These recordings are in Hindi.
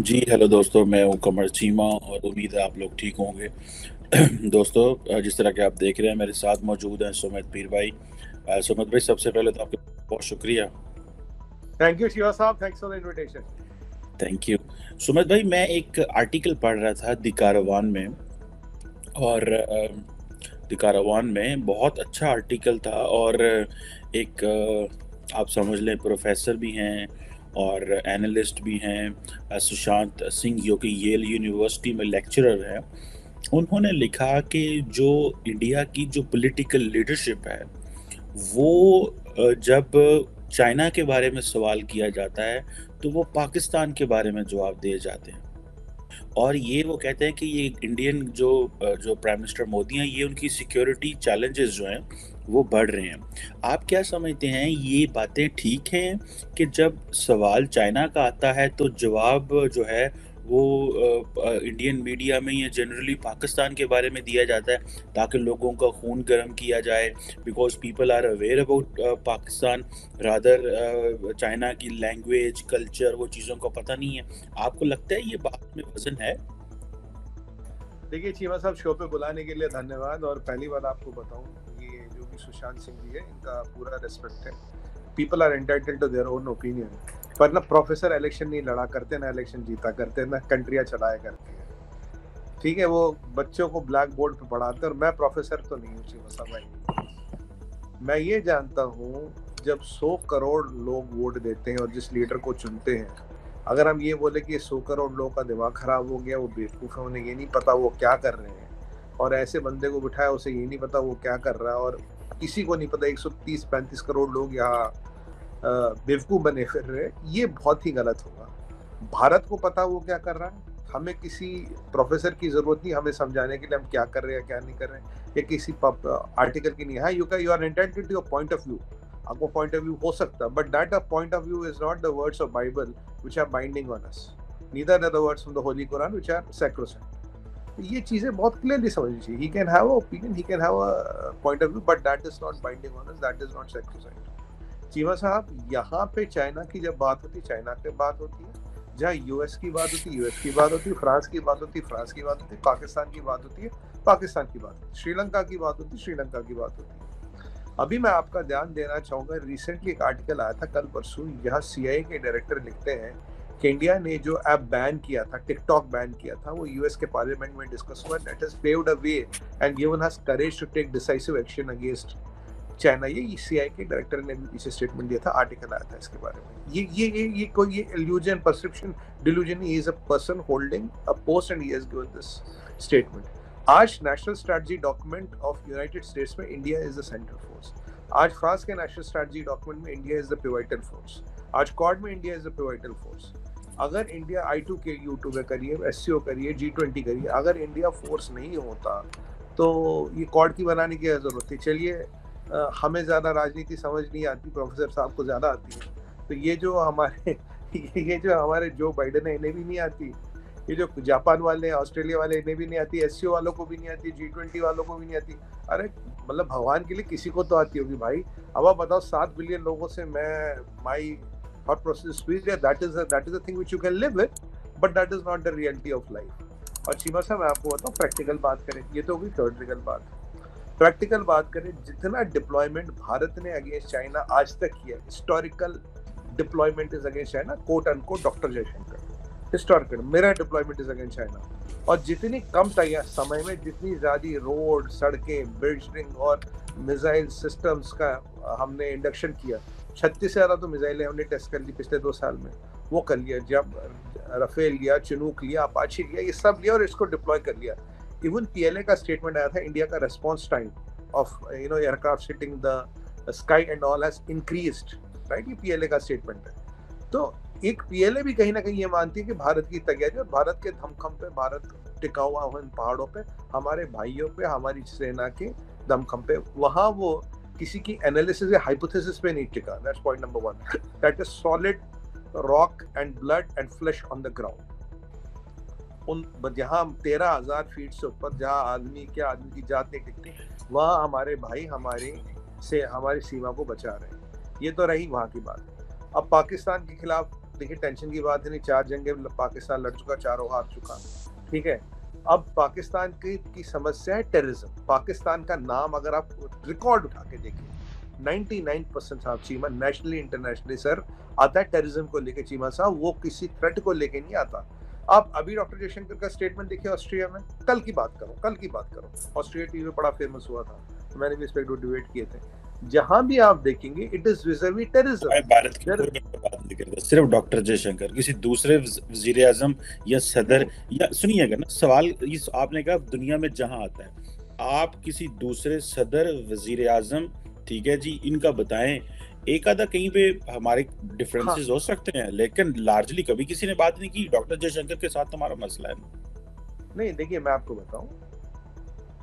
जी, हेलो दोस्तों, मैं हूँ कमर चीमा और उम्मीद है आप लोग ठीक होंगे। दोस्तों जिस तरह के आप देख रहे हैं मेरे साथ मौजूद हैं सुमित पीर भाई। सुमित भाई सबसे पहले तो आपका बहुत शुक्रिया। थैंक यू शिवा साहब, thanks for the invitation. Thank you. Sumit भाई मैं एक आर्टिकल पढ़ रहा था द कारवान में और अ, द कारवान में बहुत अच्छा आर्टिकल था और एक आप समझ लें प्रोफ़ेसर भी हैं और एनालिस्ट भी हैं सुशांत सिंह जो कि येल यूनिवर्सिटी में लेक्चरर हैं। उन्होंने लिखा कि जो इंडिया की जो पॉलिटिकल लीडरशिप है, वो जब चाइना के बारे में सवाल किया जाता है, तो वो पाकिस्तान के बारे में जवाब दिए जाते हैं। और ये वो कहते हैं कि ये इंडियन जो जो प्राइम मिनिस्टर मोदी हैं, ये उनकी सिक्योरिटी चैलेंजेज़ जो हैं, वो बढ़ रहे हैं। आप क्या समझते हैं ये बातें ठीक हैं कि जब सवाल चाइना का आता है तो जवाब जो है वो इंडियन मीडिया में या जनरली पाकिस्तान के बारे में दिया जाता है ताकि लोगों का खून गर्म किया जाए because people are aware about Pakistan rather China की लैंग्वेज, कल्चर वो चीज़ों का पता नहीं है। आपको लगता है ये बात में वज़न है? देखिए चीमा साहब शो पे बुलाने के लिए धन्यवाद और पहली बार आपको बताऊँ, सुशांत सिंह जी है, इनका पूरा रिस्पेक्ट है। People are entitled to their own opinion पर ना प्रोफेसर इलेक्शन नहीं लड़ा करते, ना इलेक्शन जीता करते, ना कंट्रियाँ चलाया करते हैं। ठीक है, वो बच्चों को ब्लैक बोर्ड पे पढ़ाते और मैं प्रोफेसर तो नहीं हूँ साहब भाई। मैं ये जानता हूँ, जब 100 करोड़ लोग वोट देते हैं और जिस लीडर को चुनते हैं, अगर हम ये बोले कि 100 करोड़ लोगों का दिमाग खराब हो गया, वो बेवकूफ़ है, उन्हें ये नहीं पता वो क्या कर रहे हैं और ऐसे बंदे को बिठाया, उसे ये नहीं पता वो क्या कर रहा है और किसी को नहीं पता 130-35 करोड़ लोग यहाँ बेवकूफ़ बने फिर रहे ये बहुत ही गलत होगा। भारत को पता वो क्या कर रहा है, हमें किसी प्रोफेसर की ज़रूरत नहीं हमें समझाने के लिए हम क्या कर रहे हैं, क्या नहीं कर रहे हैं या किसी आर्टिकल की नहीं है। You can you are entitled to your point of view आपको पॉइंट ऑफ़ व्यू हो सकता है, but that a point of view is not the words of Bible which are binding on us. Neither the words from the holy Quran which are sacrosanct. ये चीज़ें बहुत क्लियरली समझनी चाहिए। He can have opinion, he can have a point of view but that is not binding on us, that is not sacrosanct. Cheema साहब, यहाँ पे चाइना की जब बात होती है, चाइना की बात होती है। जहाँ यूएस की बात होती है, यूएस की बात होती है, फ्रांस की बात होती है, फ्रांस की बात होती है, पाकिस्तान की बात होती है, पाकिस्तान की बात होती है, श्रीलंका की बात होती है, श्रीलंका की बात होती है। अभी मैं आपका ध्यान देना चाहूँगा रिसेंटली एक आर्टिकल आया था कल-परसों, यहाँ सीआईए के डायरेक्टर लिखते हैं कि इंडिया ने जो ऐप बैन किया था, टिकटॉक बैन किया था, वो यूएस के पार्लियामेंट में डिस्कस हुआ that has paved a way and given us courage to take decisive action against China. ये सीआईए के डायरेक्टर ने पीछे स्टेटमेंट दिया था, आर्टिकल आया था इसके बारे में। ये ये ये ये कोई ये illusion, perception, delusion is a person holding a post and he has given this statement. आज national strategy document of United States में India is the central force. आज फ्रांस के नेशनल स्ट्रैटेजी डॉक्यूमेंट में India is the pivotal force. आज क्वाड में India is the pivotal force. अगर इंडिया आई2के यू2 में करिए, एस सी ओ करिए, जी20 करिए, अगर इंडिया फोर्स नहीं होता, तो ये क्वाड की बनाने की ज़रूरत थी? चलिए हमें ज़्यादा राजनीति समझ नहीं आती, प्रोफेसर साहब को ज़्यादा आती है। तो ये जो हमारे ये जो हमारे जो बाइडन है, इन्हें भी नहीं आती। ये जो जापान वाले, ऑस्ट्रेलिया वाले, इन्हें भी नहीं आती, एससीओ वालों को भी नहीं आती, जी20 वालों को भी नहीं आती। अरे मतलब भगवान के लिए किसी को तो आती होगी भाई। अब आप बताओ सात बिलियन लोगों से मैं my thought process speech that is that is a thing which you can live with, but that is not the reality of life. और चीमा साहब मैं आपको बताऊँ प्रैक्टिकल बात करें, ये तो होगी थ्योरेटिकल बात। प्रैक्टिकल बात करें, जितना डिप्लॉयमेंट भारत ने अगेंस्ट चाइना आज तक किया, historical deployment is against China, quote unquote doctor Jaishankar. Historical मेरा डिप्लॉयमेंट इज़ अगेंस्ट चाइना और जितनी कम समय में जितनी ज़्यादा रोड, सड़कें, बिल्डिंग और मिसाइल सिस्टम्स का हमने इंडक्शन किया, 36 से ज़्यादा तो मिसाइलें हमने टेस्ट कर ली पिछले दो साल में। वो कर लिया, जब रफेल लिया, चिनूक लिया, अपाचे लिया, ये सब लिया और इसको डिप्लॉय कर लिया। इवन पीएलए का स्टेटमेंट आया था इंडिया का response time of you know aircraft sitting the sky and all has increased right ये पीएलए का स्टेटमेंट है तो एक पीएलए भी कहीं ना कहीं ये मानती है कि भारत की तैयारी और भारत के धमखम पे भारत टिका हुआ इन पहाड़ों पे, हमारे भाइयों पे, हमारी सेना के दमखम पे, वहाँ वो किसी की एनालिसिस या हाइपोथेसिस पे नहीं टिका। That's point number one that is solid rock and blood and flesh on the ground उन जहाँ तेरह हज़ार फीट से ऊपर, जहाँ आदमी के आदमी की जात नहीं टिकती, वहाँ हमारे भाई, हमारे से, हमारी सीमा को बचा रहे हैं। ये तो रही वहाँ की बात। अब पाकिस्तान के खिलाफ, देखिए टेंशन की बात है नहीं, चार जंगे, पाकिस्तान लड़ चुका, चारों हार चुका। ठीक है? अब पाकिस्तान की की समस्या है टेररिज्म पाकिस्तान का नाम अगर आप रिकॉर्ड उठा के देखिए 99 परसेंट साहब चीमा नेशनली इंटरनेशनली सर आता है टेररिज्म को लेके चीमा साहब, वो किसी थ्रेट को लेके नहीं आता। आप अभी डॉक्टर जयशंकर का स्टेटमेंट देखिए ऑस्ट्रिया में। कल की बात करो, कल की बात करो। ऑस्ट्रिया टीवी में बड़ा फ़ेमस हुआ था। मैंने भी इस पर डिबेट किए थे। जहाँ भी आप देखेंगे इट इज़ विजर्वी टेररिज्म भारत की बात नहीं करता सिर्फ़ डॉक्टर जयशंकर किसी दूसरे वज़ीर आज़म या सदर या सुनिएगा ना सवाल इस आपने कहा दुनिया में जहाँ आता है आप किसी दूसरे सदर वज़ीर आज़म ठीक है जी इनका बताएँ एक आधा कहीं पे हमारे डिफरेंसेस हाँ. हो सकते हैं लेकिन लार्जली कभी किसी ने बात नहीं की डॉक्टर जयशंकर के साथ तुम्हारा मसला है नहीं देखिए मैं आपको बताऊँ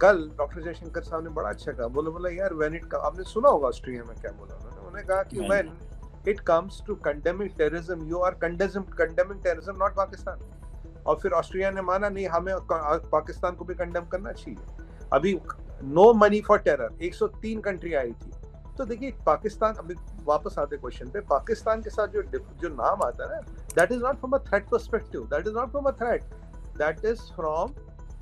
कल डॉक्टर जयशंकर साहब ने बड़ा अच्छा कहा बोले बोला यार व्हेन इट आपने सुना होगा ऑस्ट्रिया में क्या बोला उन्होंने? उन्होंने कहा कि when it comes to condemning terrorism you are condemning condemning terrorism not Pakistan और फिर ऑस्ट्रिया ने माना नहीं हमें पाकिस्तान को भी कंडेम करना चाहिए। अभी no money for terror 103 country आई थी। तो देखिए पाकिस्तान अभी वापस आते क्वेश्चन पे पाकिस्तान के साथ जो जो नाम आता है ना that is not from a threat perspective that is not from a threat that is from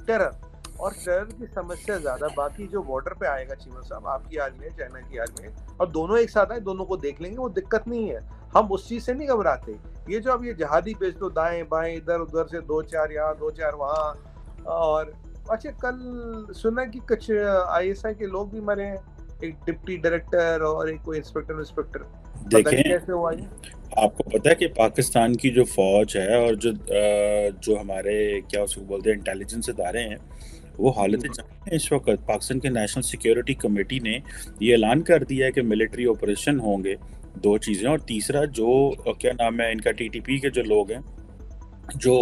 terror और टेरर की समस्या ज़्यादा बाकी जो बॉर्डर पे आएगा चीमा साहब आपकी आर्मी है चाइना की आर्मी है और दोनों एक साथ आए दोनों को देख लेंगे वो दिक्कत नहीं है। हम उस चीज़ से नहीं घबराते। ये जो अब ये जहादी बेच दो दाएँ बाएँ इधर उधर से दो चार यहाँ दो चार वहाँ और अच्छा कल सुना कि कुछ आईएसआई के लोग भी मरे हैं एक डिप्टी डायरेक्टर और एक कोई इंस्पेक्टर इंस्पेक्टर। देखें कैसे हुआ ये? आपको पता है कि पाकिस्तान की जो फौज है और जो जो हमारे क्या उसको बोलते हैं इंटेलिजेंस इदारे हैं वो हालत हम्म। है इस वक्त। पाकिस्तान के नेशनल सिक्योरिटी कमेटी ने ये ऐलान कर दिया है कि मिलिट्री ऑपरेशन होंगे दो चीज़ें और तीसरा जो क्या नाम है इनका टीटीपी के जो लोग हैं जो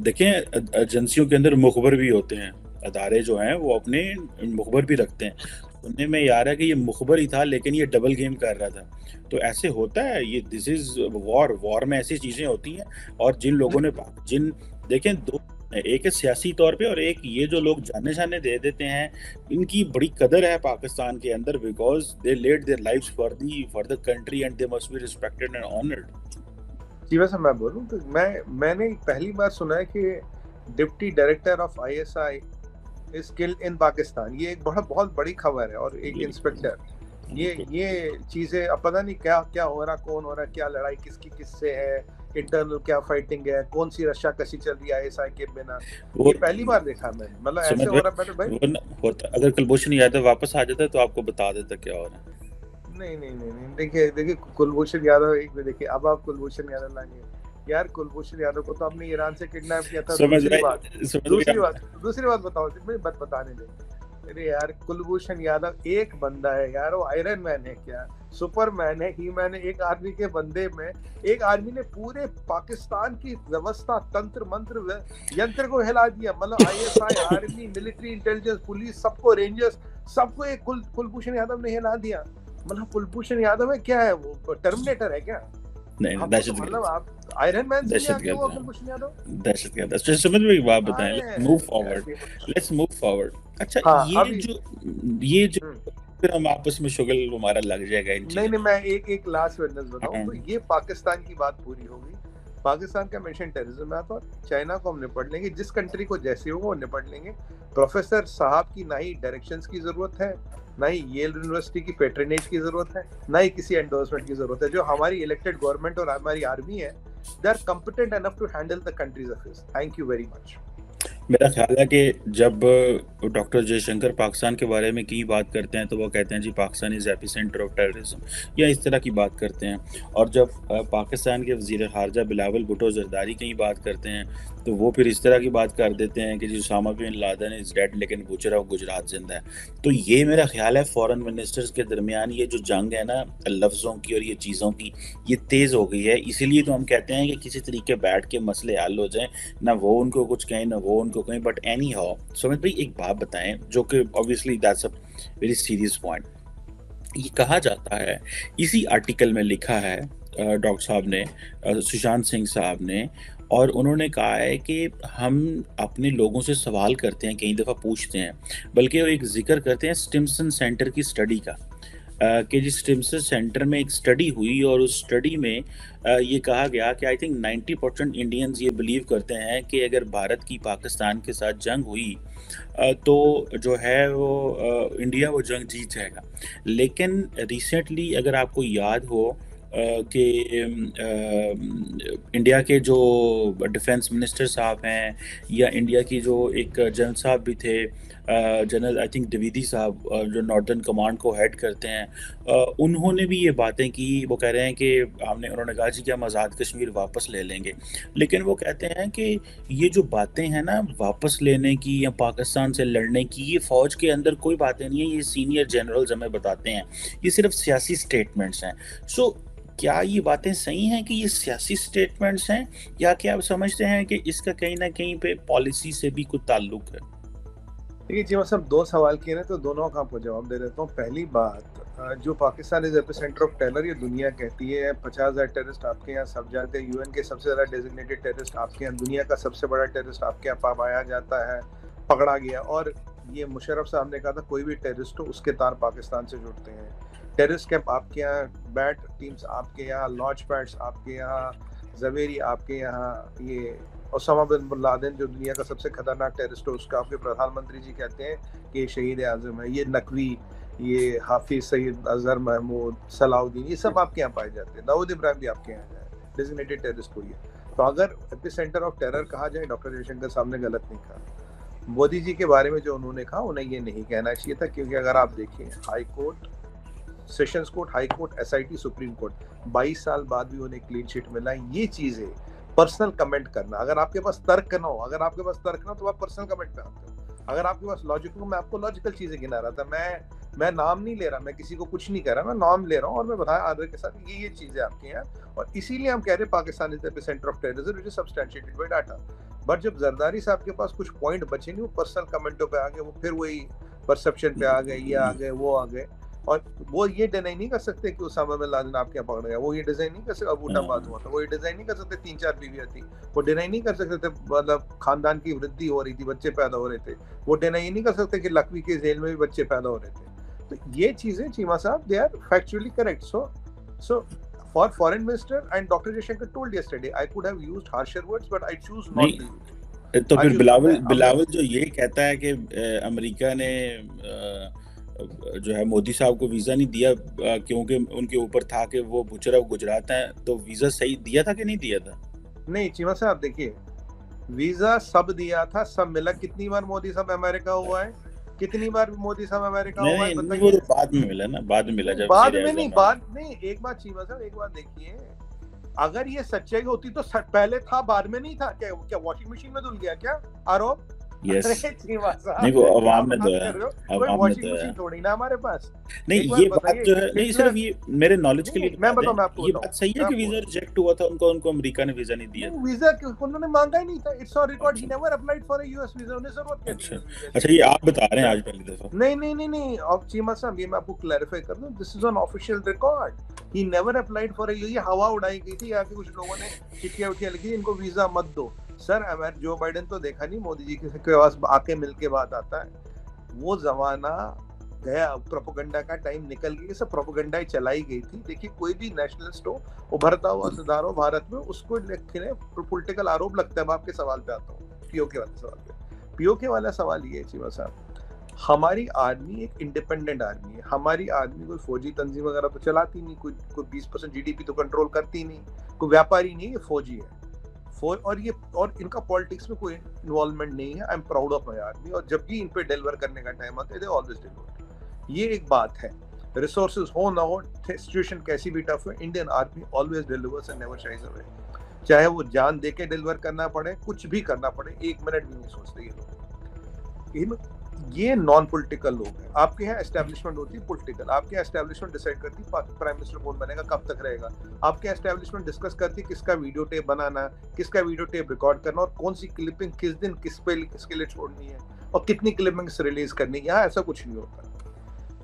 देखें एजेंसियों के अंदर मुखबर भी होते हैं अदारे जो हैं वो अपने मुखबर भी रखते हैं। सुनने में आ रहा है कि ये मुखबर ही था लेकिन ये डबल गेम कर रहा था। तो ऐसे होता है ये दिस इज़ वॉर वॉर में ऐसी चीज़ें होती हैं और जिन लोगों ने जिन देखें दो एक है सियासी तौर पे और एक ये जो लोग जाने जाने दे देते हैं इनकी बड़ी कदर है पाकिस्तान के अंदर because they laid their lives for the for the country and they must be respected and honoured जी वैसे मैं बोलूँ तो मैं मैंने पहली बार सुना है कि deputy director of ISI is killed in Pakistan. ये एक बहुत बहुत बड़ी खबर है और एक इंस्पेक्टर ये ये चीज़ें अब पता नहीं क्या क्या हो रहा कौन हो रहा क्या लड़ाई किसकी किससे है इंटरनल क्या फाइटिंग है? कौन सी रशिया कसी चल रही है एसआई के बिना? ये पहली बार देखा मैंने। मतलब ऐसे हो रहा है भाई होता अगर कुलभूषण यादव वापस आ जाता तो आपको बता देता क्या हो रहा है। नहीं नहीं नहीं नहीं। देखिए देखिए कुलभूषण यादव एक देखिए अब आप कुलभूषण यादव लाएँगे। यार कुलभूषण यादव को तो आपने ईरान से किडनैप किया था दूसरी बात दूसरी बात दूसरी बात बताओ मुझे बात बताने दे। अरे यार कुलभूषण यादव एक बंदा है यार वो आयरन मैन है क्या? सुपरमैन है ही मैंने एक आर्मी के बंदे में एक आर्मी ने पूरे पाकिस्तान की व्यवस्था तंत्र मंत्र यंत्र को हिला दिया। मतलब ISI army military intelligence police सबको रेंजर्स सबको एक कुल कुलभूषण यादव ने हिला दिया। मतलब कुलभूषण यादव है क्या है वो? टर्मिनेटर है क्या? नहीं दहशत हाँ। फिर हम आपस में शुगल हमारा लग जाएगा नहीं नहीं मैं एक एक लास्ट विटनेस बताऊँ हाँ। तो ये पाकिस्तान की बात पूरी होगी। पाकिस्तान का मिशन टेररिज्म में आता और चाइना को हम निपट लेंगे। जिस कंट्री को जैसे होगा वो निपट लेंगे। प्रोफेसर साहब की ना ही डायरेक्शन की ज़रूरत है ना ही येल यूनिवर्सिटी की पेट्रेनेज की ज़रूरत है ना ही किसी एंडोर्समेंट की ज़रूरत है। जो हमारी इलेक्टेड गवर्नमेंट और हमारी आर्मी है they are competent enough to handle the country's affairs thank you very much मेरा ख्याल है कि जब डॉक्टर जयशंकर पाकिस्तान के बारे में कहीं बात करते हैं तो वो कहते हैं, जी, Pakistan is epicentre of terrorism या इस तरह की बात करते हैं। और जब पाकिस्तान के वज़ीर खारजा बिलावल भुटो जरदारी कहीं बात करते हैं तो वो फिर इस तरह की बात कर देते हैं कि जी, Osama bin Laden is dead लेकिन गुजरा गुजरात ज़िंदा है। तो ये मेरा ख्याल है फॉरेन मिनिस्टर्स के दरमियान ये जो जंग है ना, लफ्ज़ों की और ये चीज़ों की, ये तेज़ हो गई है। इसीलिए तो हम कहते हैं कि किसी तरीके बैठ के मसले हल हो जाए। ना वो उनको कुछ कहें, ना वो कहें बट एनी हाउ सुमित भाई, एक बात बताएँ, जो कि obviously that's a very serious point ये कहा जाता है, इसी आर्टिकल में लिखा है डॉक्टर साहब ने सुशांत सिंह साहब ने, और उन्होंने कहा है कि हम अपने लोगों से सवाल करते हैं, कई दफ़ा पूछते हैं, बल्कि वो एक ज़िक्र करते हैं स्टिमसन सेंटर की स्टडी का। कि जिस स्टिम्स सेंटर में एक स्टडी हुई और उस स्टडी में ये कहा गया कि आई थिंक 90 परसेंट इंडियंस ये बिलीव करते हैं कि अगर भारत की पाकिस्तान के साथ जंग हुई तो जो है वो इंडिया वो जंग जीत जाएगा। लेकिन रिसेंटली अगर आपको याद हो कि इंडिया के जो डिफेंस मिनिस्टर साहब हैं या इंडिया की जो एक जनरल साहब भी थे जनरल आई थिंक द्विवेदी साहब जो नॉर्दर्न कमांड को हेड करते हैं उन्होंने भी ये बातें की, वो कह रहे हैं कि हमने, उन्होंने कहा जी कि हम आज़ाद कश्मीर वापस ले लेंगे। लेकिन वो कहते हैं कि ये जो बातें हैं ना, वापस लेने की या पाकिस्तान से लड़ने की, ये फ़ौज के अंदर कोई बातें नहीं है, ये सीनियर जनरल्स हमें बताते हैं। ये सिर्फ़ सियासी स्टेटमेंट्स हैं। सो क्या ये बातें सही हैं कि ये सियासी स्टेटमेंट्स हैं? या क्या आप समझते हैं कि इसका कहीं ना कहीं पे पॉलिसी से भी कुछ ताल्लुक है? देखिए, जी मैं सब दो सवाल किए ना तो दोनों का आपको जवाब दे देता हूँ। पहली बात जो Pakistan is epicentre of terror ये दुनिया कहती है। पचास हज़ार टेररिस्ट आपके यहाँ सब जानते हैं। यूएन के सबसे ज़्यादा डेजिग्नेटेड टेररिस्ट आपके यहाँ, दुनिया का सबसे बड़ा टेररिस्ट आपके यहाँ पाया जाता है, पकड़ा गया। और ये मुशरफ साहब ने कहा था, कोई भी टेररिस्ट हो, उसके तार पाकिस्तान से जुड़ते हैं। टेरिस कैंप आपके यहाँ बैट टीम्स आपके यहाँ लॉन्च पैड्स आपके यहाँ जवेरी आपके यहाँ, ये ओसामा बिन लादेन जो दुनिया का सबसे खतरनाक टेरिस्ट है, उसका आपके प्रधानमंत्री जी कहते हैं कि ये शहीद आज़म है, ये नकवी, ये हाफिज सईद अजहर महमूद, सलाउद्दीन, ये सब आपके यहाँ पाए जाते हैं। दाऊद इब्राहिम भी आपके यहाँ जाए डेजिग्नेटेड टेररिस्ट कोई है। तो अगर एपी सेंटर ऑफ़ टेरर कहा जाए डॉक्टर जयशंकर साहब ने गलत नहीं कहा। मोदी जी के बारे में जो उन्होंने कहा, उन्हें ये नहीं कहना चाहिए था, क्योंकि अगर आप देखें high court sessions court high court SIT supreme court 22 साल बाद भी उन्हें क्लीन शीट मिला, ये चीज़ें पर्सनल कमेंट करना। अगर आपके पास तर्क ना हो, अगर आपके पास तर्क ना हो तो आप पर्सनल कमेंट पे अगर आपके पास लॉजिक हो, मैं आपको लॉजिकल चीज़ें गिना रहा था। मैं मैं नाम नहीं ले रहा, मैं किसी को कुछ नहीं कह रहा, मैं नाम ले रहा हूँ और मैं बताया आदर के साथ ये ये चीज़ें आपके हैं और इसीलिए हम कह रहे हैं Pakistan is the centre of terrorism data but जब जरदारी साहब के पास कुछ पॉइंट बचे नहीं, वो पर्सनल कमेंटों पे आ गए, वो फिर वही परसेप्शन पे आ गए, ये आ गए, वो आ गए। और वो ये डिनाई नहीं कर सकते कि उसामा बिन लादेन आपके यहाँ पकड़ गया वो ये डिज़ाइन नहीं कर सकते अबूटाबाद हाँ। हुआ था। वो ये डिज़ाइन नहीं कर सकते तीन चार बीवियाँ थी। वो डिनाई नहीं कर सकते थे मतलब खानदान की वृद्धि हो रही थी बच्चे पैदा हो रहे थे। वो डिनाई नहीं कर सकते कि लकवी के जेल में भी बच्चे पैदा हो रहे थे। तो ये चीज़ें चीमा साहब they are factually correct so so for foreign minister and Dr. Jaishankar told yesterday, I could have used harsher words, but I choose not to तो फिर बिलावल बिलावल जो ये कहता है कि अमेरिका ने जो है मोदी साहब को वीज़ा नहीं दिया क्योंकि उनके ऊपर था कि वो बुचरा गुजरात हैं तो वीज़ा सही दिया था कि नहीं दिया था? नहीं चीमा साहब देखिए वीज़ा सब दिया था सब मिला। कितनी बार मोदी साहब अमेरिका हुआ है? कितनी बार मोदी साहब अमेरिका हुआ है वो तो बाद में मिला ना बाद में मिला जब बाद में नहीं बाद नहीं एक बात चीमा साहब एक बात देखिए अगर ये सच्चाई होती तो पहले था बाद में नहीं था। क्या क्या वॉशिंग मशीन में धुल गया क्या? आरोप? यस नहीं वो अवाम में तो है। अवाम में तो है। थोड़ी ना हमारे पास। नहीं ये बात जो है। नहीं सिर्फ़ ये मेरे नॉलेज के लिए मैं बताऊँ मैं आपको ये बात सही है कि वीज़ा रिजेक्ट हुआ था उनको उनको अमेरिका ने वीज़ा नहीं दिया वीज़ा उन्होंने मांगा ही नहीं था। It's on record he never applied for a US visa उन्हें ज़रूरत क्या अच्छा। अच्छा ये आप बता रहे हैं आज पहली दफ़ा। नहीं नहीं नहीं नहीं अब चीमा साहब ये मैं आपको क्लैरिफाई कर दूँ। This is on official record he never applied for a ये हवा उड़ाई गई थी यहाँ के कुछ लोगों ने चिट्ठियाँ उठियाँ लिखी इनको वीज़ा मत दो। सर अमेर जो बाइडेन तो देखा नहीं, मोदी जी के पास आके मिल के बात आता है। वो जमाना गया प्रोपोगंडा का टाइम निकल गया, सब प्रोपोगंडा ही चलाई गई थी। देखिए, कोई भी नेशनलिस्ट हो उभरता हुआ सुधार हो भारत में, उसको पोलिटिकल आरोप लगता है। मैं आपके सवाल पे आता हूँ पीओके वाले सवाल पे। पीओके वाला सवाल ये है, चीमा साहब, हमारी आर्मी एक इंडिपेंडेंट आर्मी है। हमारी आर्मी कोई फौजी तंजीम वगैरह तो चलाती नहीं, कोई कोई बीस परसेंट जीडीपी तो कंट्रोल करती नहीं, कोई व्यापारी नहीं है फौजी है। फॉर, और ये, और इनका पॉलिटिक्स में कोई इन्वॉल्वमेंट नहीं है। I am proud of my army और जब भी इन पे डिलीवर करने का टाइम आता है दे ऑलवेज डिलीवर ये एक बात है। रिसोर्सेज हो ना हो सिचुएशन कैसी भी टफ हो Indian army always delivers and never shies away चाहे वो जान दे के डिलीवर करना पड़े, कुछ भी करना पड़े, एक मिनट भी नहीं सोचते ये लोग ये नॉन पोलिटिकल लोग हैं। आपके यहाँ एस्टेब्लिशमेंट होती है पोलिटिकल आपके यहाँ एस्टेब्लिशमेंट डिसाइड करती है प्राइम मिनिस्टर कौन बनेगा, कब तक रहेगा। आपके एस्टेब्लिशमेंट डिस्कस करती है किसका वीडियो टेप बनाना, किसका वीडियो टेप रिकॉर्ड करना और कौन सी क्लिपिंग किस दिन, किस पे, किसके लिए छोड़नी है और कितनी क्लिपिंग्स रिलीज़ करनी है। यहाँ ऐसा कुछ नहीं होता।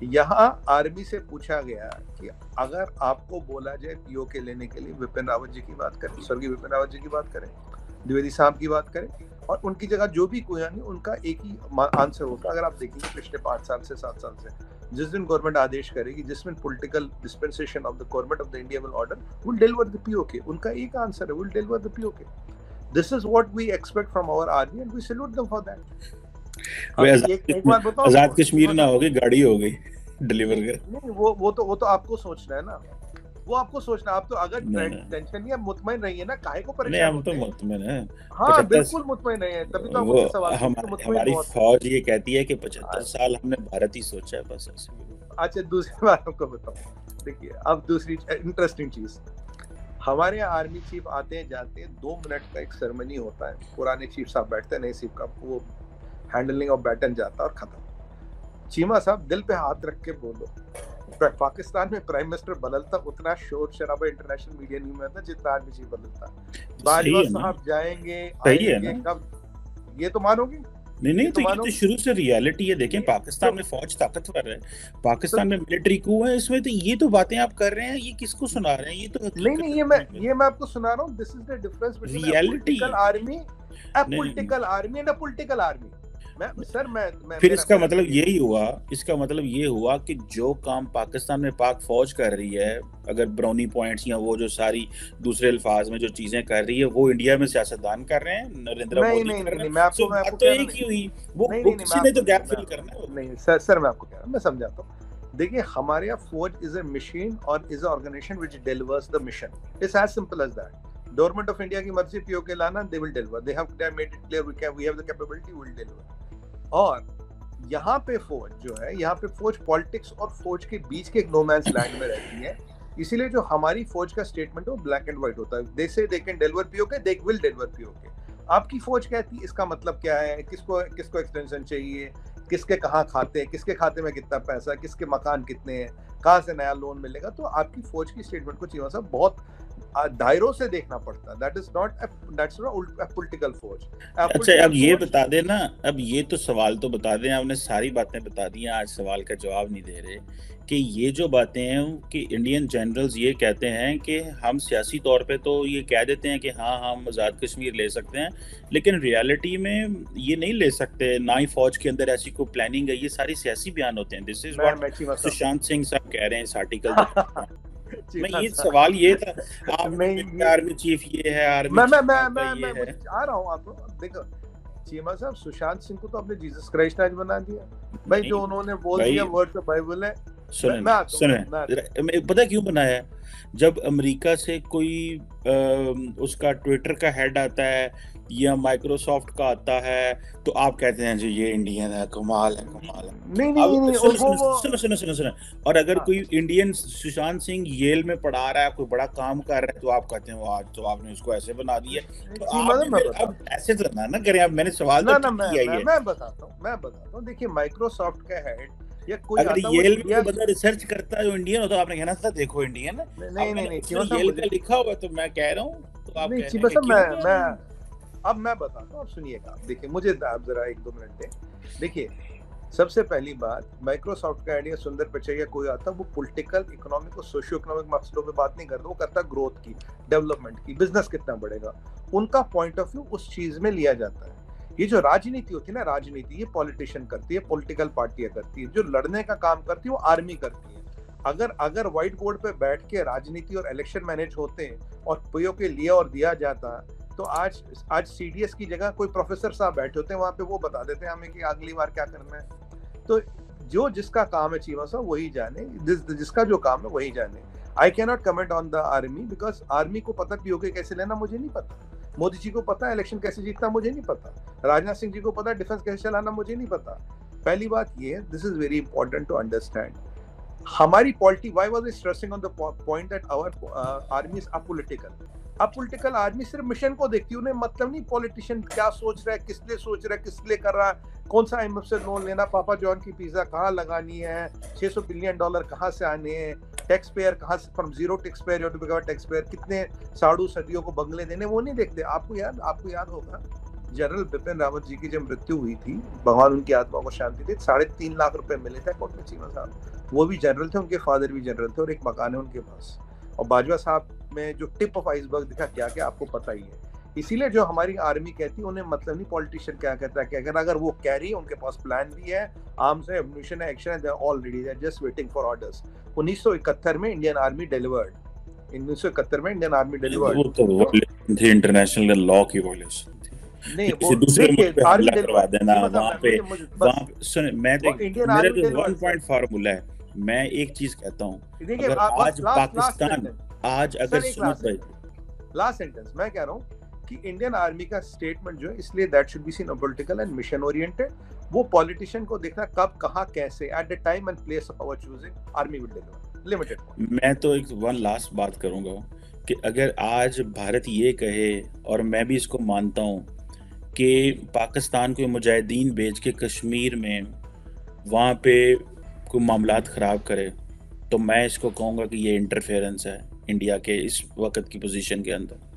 यहाँ आर्मी से पूछा गया कि अगर आपको बोला जाए पीओ के लेने के लिए, विपिन रावत जी की बात करें, स्वर्गीय विपिन रावत जी की बात करें, द्विवेदी साहब की बात करें और उनकी जगह जो भी कोई नहीं उनका एक ही आंसर होता है। अगर आप देखेंगे पिछले पाँच साल से सात साल से जिस दिन गवर्नमेंट आदेश करेगी जिसमें political dispensation of the government of the India will order will deliver the PoK उनका एक आंसर है will deliver the PoK this is what we expect from our army and we salute them for that आज़ाद कश्मीर ना होगी गाड़ी हो गई डिलीवर कर। नहीं वो वो तो वो तो आपको सोचना है ना। वो आपको सोचना आप तो अगर टेंशन नहीं है मुतमईन रहिए ना काहे को परेशान नहीं हम तो मुतमईन हैं? हाँ। बिल्कुल मुतमईन रहिए तभी तो आपको सवाल हम हमारी फौज ये कहती है कि 75 साल हमने भारत ही सोचा है बस ऐसे अच्छा दूसरी बात आपको बताऊँ देखिए अब दूसरी इंटरेस्टिंग चीज़। हमारे यहाँ आर्मी चीफ आते हैं जाते हैं दो मिनट का एक सेरेमनी होता है। पुराने चीफ साहब बैठते हैं नए चीफ का वो हैंडलिंग ऑफ़ बैटन जाता है और खत्म। चीमा साहब दिल पे हाथ रख के बोलो। पाकिस्तान में प्राइम मिनिस्टर बदलता उतना शोर शराबा इंटरनेशनल मीडिया नहीं में था जितना आर्मी चीफ बदलता। बाजवा साहब जाएँगे आएँगे कब? ये तो मानोगे? नहीं नहीं तो, तो ये तो शुरू से रियलिटी है देखें पाकिस्तान तो, में फौज ताकतवर है। पाकिस्तान तो, में मिलिट्री कू है इसमें तो ये तो बातें आप कर रहे हैं ये किसको सुना रहे हैं? ये तो नहीं नहीं ये मैं ये मैं आपको सुना रहा हूँ this is the difference between reality army a political army and a political army मैं सर मैं, मैं फिर इसका मतलब यही हुआ इसका मतलब ये हुआ कि जो काम पाकिस्तान में पाक फौज कर रही है अगर ब्राउनी पॉइंट्स या वो जो सारी दूसरे अल्फाज में जो चीज़ें कर रही है वो इंडिया में सियासतदान कर रहे हैं नरेंद्र मोदी नहीं, नहीं, नहीं, मैं आपको मैं आपको तो एक ही हुई। वो किसी ने तो गैप फिल करना है। नहीं सर सर मैं आपको कह रहा हूँ मैं समझाता हूँ। देखिए हमारे यहाँ फौज इज़ अ मशीन और is organisation which delivers the mission it's as simple as that government of India की मर्ज़ी पीओके लाना they will deliver they have made it clear we have the capability will deliver और यहाँ पे फौज जो है, यहाँ पे फौज पॉलिटिक्स और फौज के बीच के एक लैंड में रहती है। इसीलिए जो हमारी फौज का स्टेटमेंट है, वो ब्लैक एंड व्हाइट होता है। They say they can deliver PoK they will deliver PoK आपकी फौज कहती है, इसका मतलब क्या है? किसको किसको एक्सटेंशन चाहिए? किसके कहाँ खाते हैं? किसके खाते में कितना पैसा किसके मकान कितने हैं? कहाँ से नया लोन मिलेगा? तो आपकी फौज की स्टेटमेंट को चाहिए साहब बहुत दायरों से देखना पड़ता that is not that's not political force अच्छा अब ये बता दे ना अब ये तो सवाल तो बता दें आपने सारी बातें बता दी आज सवाल का जवाब नहीं दे रहे कि ये जो बातें हैं कि इंडियन जनरल्स ये कहते हैं कि हम सियासी तौर पे तो ये कह देते हैं कि हाँ हम आज़ाद कश्मीर ले सकते हैं लेकिन रियलिटी में ये नहीं ले सकते ना ही फौज के अंदर ऐसी कोई प्लानिंग है ये सारी सियासी बयान होते हैं। दिस इज़ सुशांत सिंह साहब कह रहे हैं इस आर्टिकल मैं ये सवाल ये था आप मैं आर्मी चीफ ये है आर्मी मैं मैं मैं मैं मैं आ रहा हूँ आप देखो चीमा साहब सुशांत सिंह को तो आपने जीसस क्राइस्ट आज बना दिया। भाई जो उन्होंने बोल दिया वर्ड तो बाइबल है। सुने सुने पता क्यों बनाया? जब अमेरिका से कोई आ, उसका ट्विटर का हेड आता है या माइक्रोसॉफ्ट का आता है तो आप कहते हैं जी ये इंडियन है कमाल है कमाल है। नहीं नहीं नहीं सुनो सुनो सुनो सुनो सुनो और अगर हाँ। कोई इंडियन सुशांत सिंह येल में पढ़ा रहा है कोई बड़ा काम कर रहा है तो आप कहते हैं आज तो आपने उसको ऐसे बना दिया। तो अब ऐसे तो ना ना करें अब मैंने सवाल तो मैं बताता हूँ मैं बताता हूँ। देखिए माइक्रोसॉफ्ट का हेड या कोई अगर येल में बंदा रिसर्च करता है इंडियन हो तो आपने कहना था देखो इंडियन नहीं नहीं नहीं येल का लिखा हुआ तो मैं कह रहा हूँ। तो आप नहीं मैं मैं अब मैं बताता हूँ सुनिएगा। देखिए मुझे आप जरा एक दो मिनट दें। देखिए सबसे पहली बात माइक्रोसॉफ्ट का आइडिया सुंदर पिचाई या कोई आता वो पॉलिटिकल इकोनॉमिक और सोशियो इकोनॉमिक मसलों पे बात नहीं करता वो करता ग्रोथ की डेवलपमेंट की बिज़नेस कितना बढ़ेगा। उनका पॉइंट ऑफ़ व्यू उस चीज़ में लिया जाता है। ये जो राजनीति होती है ना, राजनीति, ये पॉलिटिशियन करती है पॉलिटिकल पार्टियाँ करती है, जो लड़ने का काम करती है, वो आर्मी करती है। अगर अगर व्हाइट बोर्ड पे बैठ के राजनीति और इलेक्शन मैनेज होते हैं और पीओ के लिया और दिया जाता तो आज आज सीडीएस की जगह कोई प्रोफेसर साहब बैठे होते हैं, वहाँ पे वो बता देते हैं हमें कि अगली बार क्या करना है। तो जो जिसका काम है चीमा साहब वही जाने, जिस, जिसका जो काम है, वही जाने। I can not comment on the army because army को पता पीओके कैसे लेना, मुझे नहीं पता। मोदी जी को पता है इलेक्शन कैसे जीतना मुझे नहीं पता। राजनाथ सिंह जी को पता है डिफेंस कैसे चलाना मुझे नहीं पता। पहली बात ये है this is very important to understand हमारी polity why was stressing on the point that our army is apolitical अब पोलिटिकल आदमी सिर्फ़ मिशन को देखती है, उन्हें मतलब नहीं पॉलिटिशियन क्या सोच रहा है, किस लिए सोच रहा है, किस लिए कर रहा है, कौन सा एम से लोन लेना, पापा जॉन की पिज्जा कहाँ लगानी है 600 बिलियन डॉलर कहाँ से आने हैं टैक्स पेयर कहाँ से from zero tax payer to become tax payer कितने साढ़ू सदियों को बंगले देने, वो नहीं देखते। आपको याद आपको याद होगा, जनरल बिपिन रावत जी की जब मृत्यु हुई थी, भगवान उनकी आत्मा को शांति थी साढ़े तीन लाख रुपए मिले थे कोर्ट में चीमा साहब। वो भी जनरल थे, उनके फादर भी जनरल थे और एक मकान है उनके पास। और बाजवा साहब में जो टिप ऑफ़ आइसबर्ग दिखा क्या क्या आपको पता ही है। इसीलिए जो हमारी आर्मी कहती है उन्हें मतलब नहीं पॉलिटिशियन क्या कहता है कि अगर अगर वो कह रही है उनके पास प्लान भी है आर्म्स है एम्यूनिशन है एक्शन है already they just waiting for orders 1971 में इंडियन आर्मी डिलीवर्ड 1971 में इंडियन आर्मी डिलीवर्ड वो तो वायलेशन थी इंटरनेशनल लॉ की वायलेशन नहीं वो दूसरे मुल्क पे हमला करवा देना मतलब वहाँ पे मुझे- मुझे- बस वहाँ सुन मैं देख इंडियन मेरे आर्मी तो डिलीवर्ड वन पॉइंट फार्मूला है। मैं एक चीज़ कहता हूँ देखिए अगर आज बस लास्ट लास्ट पाकिस्तान सेंटेंस आज अगर sir last sentence last sentence मैं कह रहा हूँ कि इंडियन आर्मी का स्टेटमेंट जो है, इसलिए that should be seen political and mission oriented वो पॉलिटिशियन को देखना कब, कहाँ, कैसे at the time and place of our choosing army will deliver limited मैं तो एक वन लास्ट बात करूँगा कि अगर आज भारत ये कहे, और मैं भी इसको मानता हूँ, कि पाकिस्तान को मुजाहिदीन भेज के कश्मीर में वहाँ पे कोई मामलात ख़राब करे तो मैं इसको कहूँगा कि ये इंटरफेरेंस है इंडिया के इस वक्त की पोजीशन के अंदर।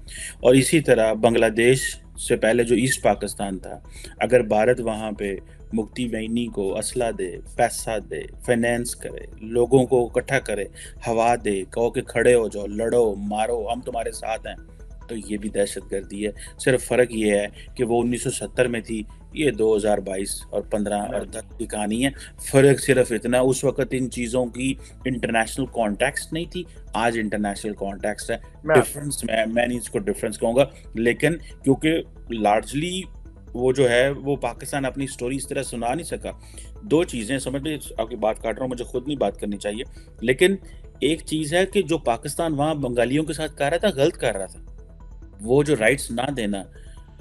और इसी तरह बांग्लादेश से पहले जो ईस्ट पाकिस्तान था, अगर भारत वहाँ पे मुक्ति बहनी को असला दे, पैसा दे फाइनेंस करे, लोगों को इकट्ठा करे, हवा दे, कहो कि खड़े हो जाओ, लड़ो, मारो, हम तुम्हारे साथ हैं। तो ये भी दहशत गर्दी है। सिर्फ़ फ़र्क ये है कि वो 1970 में थी ये 2022 और 15 और 10 की कहानी है। फ़र्क सिर्फ़ इतना उस वक्त इन चीज़ों की इंटरनेशनल कॉन्टेक्स्ट नहीं थी आज इंटरनेशनल कॉन्टेक्स्ट है। डिफरेंस मैं मैं नहीं इसको डिफरेंस कहूँगा लेकिन क्योंकि लार्जली वो जो है वो पाकिस्तान अपनी स्टोरी इस तरह सुना नहीं सका। दो चीज़ें समझ में आपकी बात काट रहा हूँ मुझे खुद नहीं बात करनी चाहिए। लेकिन एक चीज़ है कि जो पाकिस्तान वहाँ बंगालियों के साथ कर रहा था गलत कर रहा था। वो जो राइट्स ना देना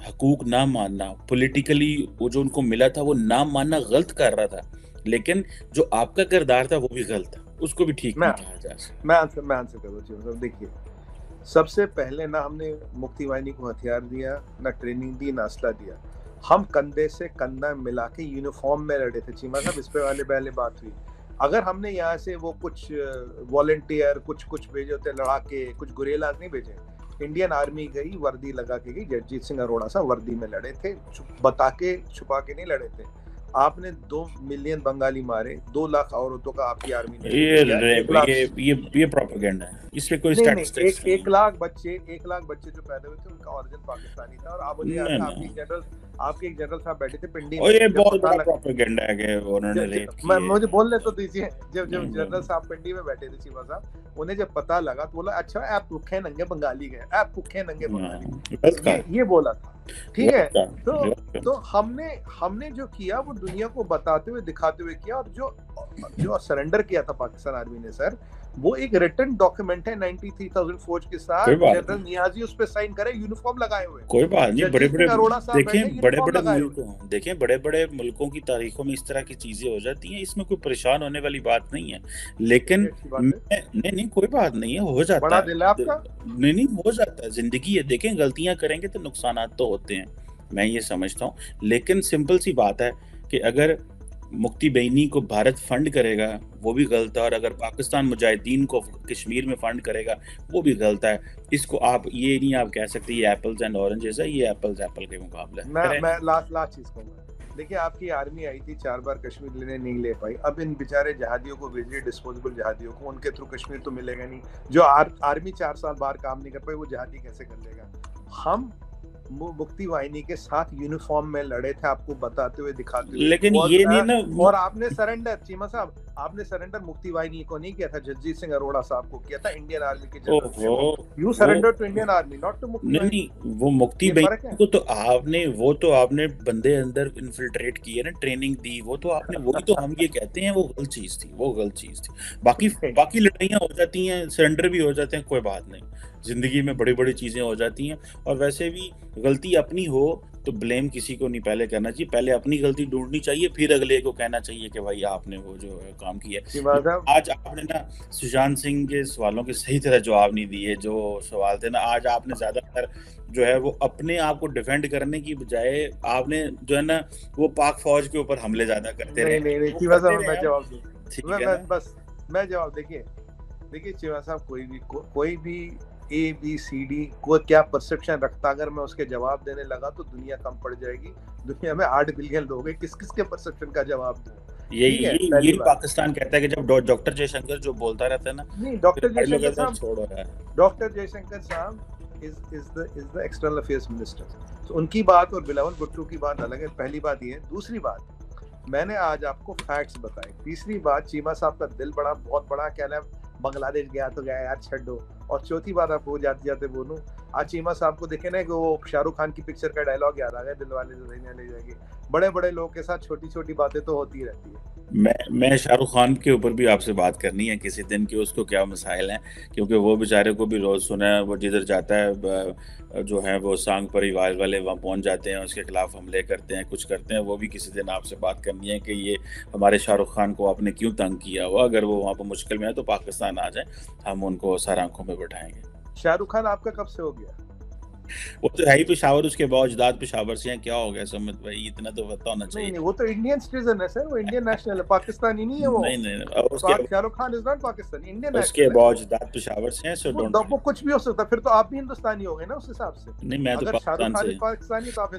हकूक ना मानना पॉलिटिकली वो जो उनको मिला था वो ना मानना गलत कर रहा था। लेकिन जो आपका किरदार था वो भी गलत था। उसको भी ठीक नहीं मैं- कहा जा सकता। मैं आंसर मैं आंसर करूँ जी मतलब देखिए सबसे पहले ना हमने मुक्ति वाहिनी को हथियार दिया ना ट्रेनिंग दी ना असला दिया। हम कंधे से कंधा मिला के यूनिफॉर्म में लड़े थे। चीमा साहब इस पे वाले पहले बात हुई। अगर हमने यहाँ से वो कुछ वॉल्टियर कुछ कुछ भेजे होते लड़ा के कुछ गुरेलाज नहीं भेजे इंडियन आर्मी गई, वर्दी लगा के गई, जगजीत सिंह अरोड़ा सा वर्दी में लड़े थे बता के, छुपा के नहीं लड़े थे। आपने दो मिलियन बंगाली मारे दो लाख औरतों का आपकी आर्मी ने ये ये ये ये प्रोपेगेंडा है। इसमें कोई नहीं नहीं स्टैटिस्टिक्स एक एक लाख बच्चे एक लाख बच्चे जो पैदा हुए थे उनका ओरिजिन पाकिस्तानी था और आप मुझे आपके जनरल आपके एक जनरल साहब बैठे थे पिंडी और ये बहुत बड़ा प्रोपेगेंडा है कि उन्होंने रेप मैं मुझे बोलने तो दीजिए। जब जब जनरल। साहब पिंडी में बैठे थे चीमा साहब उन्हें जब पता लगा तो बोला अच्छा आप भूखे नंगे बंगाली गए आप भूखे नंगे बंगाली हाँ, कहा। ये बोला था। ठीक है? तो- तो हमने हमने जो किया वो दुनिया को बताते हुए दिखाते हुए किया और जो जो सरेंडर किया था पाकिस्तान आर्मी ने सर वो एक रिटर्न डॉक्यूमेंट है 93000 फौज के साथ जनरल नियाजी उस पे साइन करे यूनिफॉर्म लगाए हुए। कोई बात नहीं बड़े बड़े देखें बड़े बड़े मुल्कों देखें बड़े बड़े मुल्कों की तारीखों में इस तरह की चीज़ें हो जाती हैं इसमें कोई परेशान होने वाली बात नहीं है। लेकिन नहीं नहीं कोई बात नहीं है हो जाता बड़ा है। दिल है आपका? नहीं नहीं हो जाता है ज़िंदगी है। देखें गलतियाँ करेंगे तो नुकसान तो होते हैं मैं ये समझता हूँ। लेकिन सिंपल सी बात है कि अगर मुक्ति बेनी को भारत फंड करेगा वो भी गलत है और अगर पाकिस्तान मुजाहिदीन को कश्मीर में फंड करेगा वो भी गलत है। इसको आप ये नहीं आप कह सकते ये एप्पल्स एंड ऑरेंजेस है ये एप्पल्स एप्पल के मुकाबले मैं। मैं लास्ट लास्ट चीज़ कहूँगा। देखिए आपकी आर्मी आई थी चार बार कश्मीर लेने नहीं ले पाई। अब इन बेचारे जहादियों को भेजिए डिस्पोजेबल जहादियों को उनके थ्रू कश्मीर तो मिलेगा नहीं। जो आर, आर्मी चार साल बाहर काम नहीं कर पाई वो जहादी कैसे कर लेगा? हम मुक्ति वाहिनी के साथ यूनिफॉर्म में लड़े थे आपको बताते हुए दिखाते हुए। लेकिन ये नहीं ना और आपने सरेंडर चीमा साहब आपने सरेंडर मुक्ति वाहिनी को नहीं किया था जगजीत सिंह अरोड़ा साहब को किया था इंडियन आर्मी के general you surrender to Indian army not to Mukti नहीं नहीं वो मुक्ति। को तो आपने वो तो आपने बंदे अंदर इन्फिल्ट्रेट किए ना ट्रेनिंग दी वो तो आपने वही तो हम ये कहते हैं वो गलत चीज़ थी वो गलत चीज़ थी। बाकी बाकी लड़ाइयाँ हो जाती हैं सरेंडर भी हो जाते हैं कोई बात नहीं। ज़िंदगी में बड़ी बड़ी चीज़ें हो जाती हैं। और वैसे भी गलती अपनी हो तो ब्लेम किसी को नहीं पहले करना चाहिए पहले अपनी गलती ढूंढनी चाहिए फिर अगले को कहना चाहिए कि भाई आपने वो जो काम किया। आज आपने ना सुशांत सिंह के सवालों के सही तरह जवाब नहीं दिए जो सवाल थे ना आज आपने ज़्यादातर जो है वो अपने आप को डिफेंड करने की बजाय आपने जो है ना वो पाक फौज के ऊपर हमले ज़्यादा करते रहे। नहीं नहीं मैं जवाब दूँ। बस मैं जवाब देखिए देखिए चीमा साहब कोई भी को, कोई भी ए बी सी डी को क्या परसेप्शन रखता? अगर मैं उसके जवाब देने लगा तो दुनिया कम पड़ जाएगी। दुनिया में आठ बिलियन लोग हैं किस किस के परसेप्शन का जवाब दूँ? यही है, यही पहली पाकिस्तान कहता है कि जब डॉक्टर जयशंकर जो बोलता रहता है ना नहीं डॉक्टर भाई लोग जयशंकर साहब छोड़ो डॉक्टर जयशंकर साहब is is the is the external affairs minister. तो उनकी बात और बिलावल भुट्टो की बात अलग है। पहली बात ये है। दूसरी बात मैंने आज आपको फैक्ट्स बताए। तीसरी बात चीमा साहब का दिल बड़ा बहुत बड़ा कहना है बांग्लादेश गया तो गया यार छो और चौथी बात आपको जाते जाते बोलूँ, आज चीमा साहब को देखे ना कि वो शाहरुख खान की पिक्चर का डायलॉग याद आ गया दिल वाले दुल्हनिया ले जाएँगे बड़े बड़े लोगों के साथ छोटी छोटी बातें तो होती रहती है। मैं मैं शाहरुख खान के ऊपर भी आपसे बात करनी है किसी दिन कि उसको क्या मसाइल हैं, क्योंकि वो बेचारे को भी रोज़ सुना है, वो जिधर जाता है जो है वो सांग परिवार वाले वहाँ पहुँच जाते हैं, उसके खिलाफ हमले करते हैं, कुछ करते हैं, वो भी किसी दिन आपसे बात करनी है कि ये हमारे शाहरुख खान को आपने क्यों तंग किया हुआ? अगर वो वहाँ पर मुश्किल में है तो पाकिस्तान आ जाए, हम उनको सर आँखों में बैठाएँगे। शाहरुख खान आपका कब से हो गया? वो तो है ही पेशावर उसके बाद अजदाद पेशावर से हैं। क्या हो गया समझ भाई इतना तो पता होना चाहिए। नहीं, वो तो इंडियन सिटीजन है सर वो इंडियन नेशनल है पाकिस्तानी नहीं है वो। नहीं नहीं, नहीं उसके Shahrukh Khan is not Pakistani Indian उसके बाद अजदाद पेशावर से हैं सो डोंट वो कुछ भी हो सकता फिर तो आप भी हिंदुस्तानी हो गए ना उस हिसाब से। नहीं मैं तो पाकिस्तान से। पाकिस्तानी तो आप